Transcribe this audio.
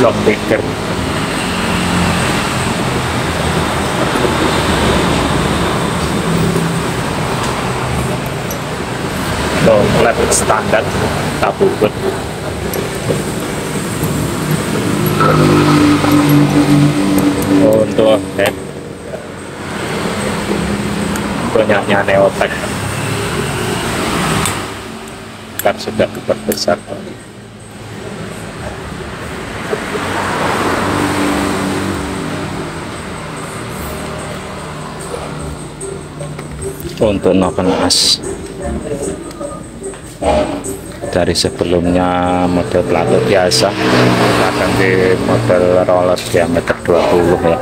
block Tuh, lab standar tabubut untuk head. Punyanya Neotech. Kan sudah diperbesar untuk noken as dari sebelumnya model pelaku biasa kadang di model roller diameter 20 ya